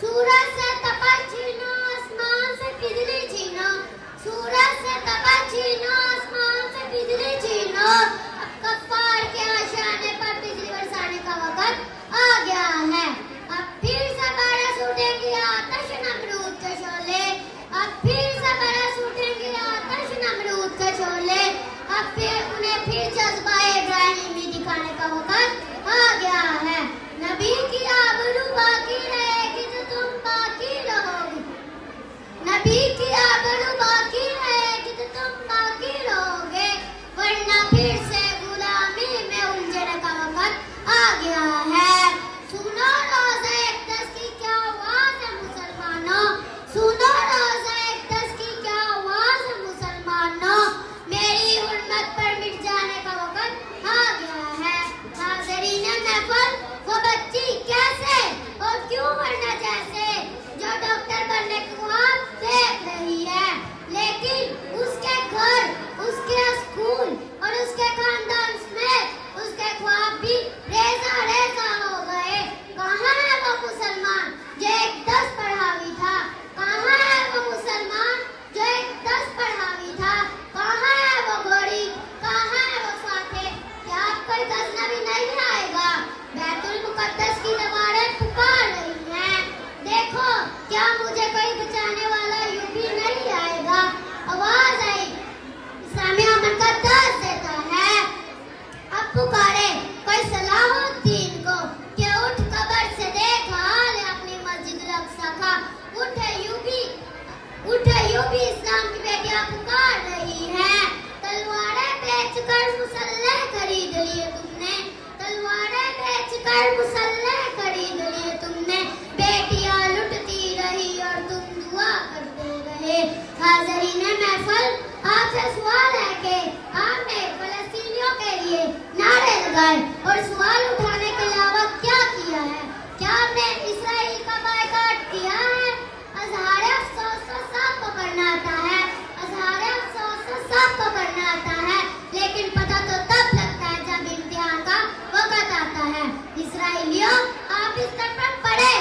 सूरज से तपत जीना आसमान से किदने जीना सूरज Peace. क्या मुझे कोई बचाने वाला फल आपसे सवाल है कि आपने फलस्तीनियों के लिए नारे लगाए और सवाल उठाने के अलावा क्या किया है? क्या आपने इसराइल का बायकाट किया है? अजहार अफसोस तो सबको करना आता है। अजहार अफसोस तो सबको करना आता है। लेकिन पता तो तब लगता है जब इम्तिहान का वक्त आता है। इसराइलियों, आप इस तट पर पढ़े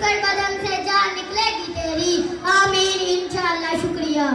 जुड़कर बदन से जान निकलेगी तेरी। आमीन इंशाल्लाह शुक्रिया।